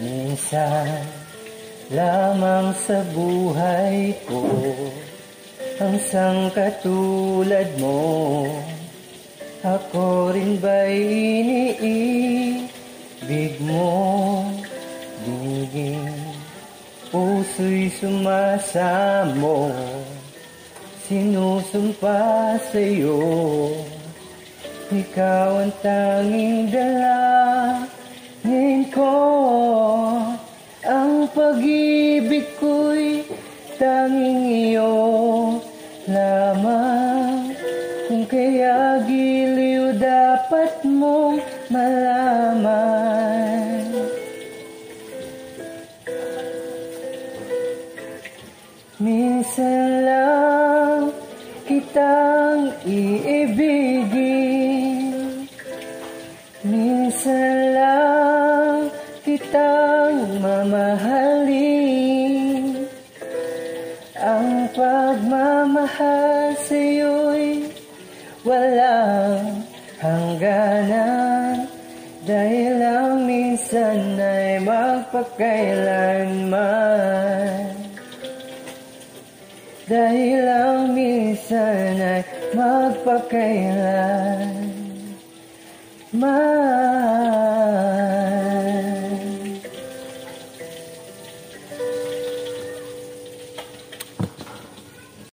Minsan lamang sa buhay ko Ang sangkatulad mo. Ako rin ba'y iniibig mo? Dinigin Puso'y sumasamo Sinusumpa sa'yo. Ikaw ang tanging dalangin pag-ibig ko'y tanging iyo lamang Kung kaya giliw dapat mong malaman. Minsan lang kitang iibigin. Minsan lang kitang mamahalin pagmamahal sa'yo'y walang hangganan Dahil lang minsan ay magpakailanman dahil lang minsan ay magpakailan. Ma